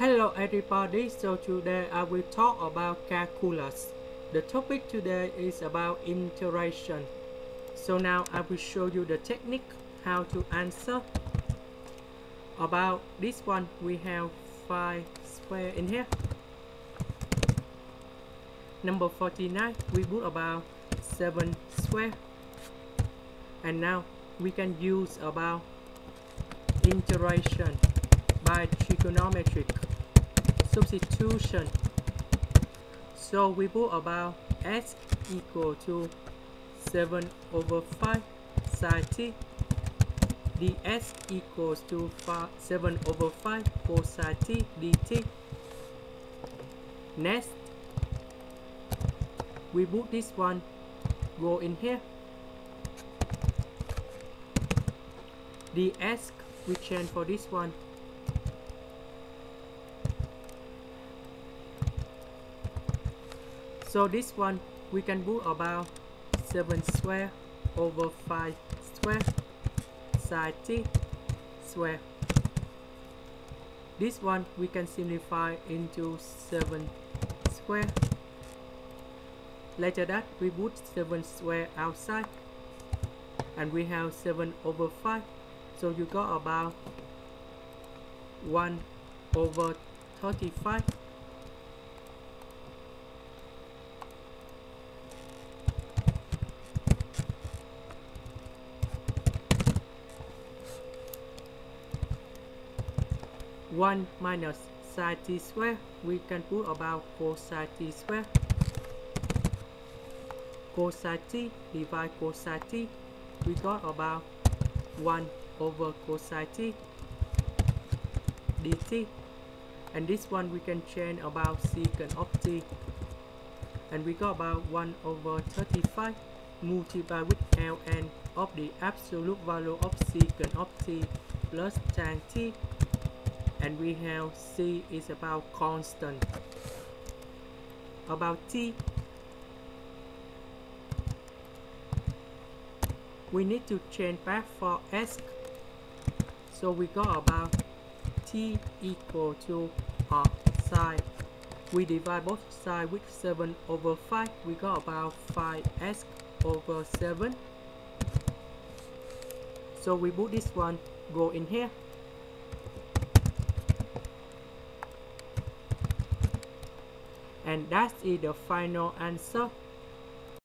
Hello everybody, so today I will talk about calculus. The topic today is about integration. So now I will show you the technique how to answer. About this one we have 5 square in here. Number 49 we put about 7 square. And now we can use about integration by trigonometric substitution. So we put about s equal to 7 over 5 sine t ds equals to 5, 7 over 5 cosine t dt. Next, we put this one go in here. ds we change for this one so this one we can put about 7 square over 5 square sine t square. This one we can simplify into 7 square. Later that we put 7 square outside and we have 7 over 5 so you got about 1 over 35 1 minus sine t square. We can put about cosine t square. Cosine t divide cosine t we got about 1 over cosine t dt. And this one we can change about secant of t and we got about 1 over 35 multiplied with ln of the absolute value of secant of t plus tan t and we have c is about constant about t we need to change back for s so we got about t equal to r side. We divide both sides with 7 over 5. We got about 5s over 7. So we put this one go in here. And that is it. the final answer.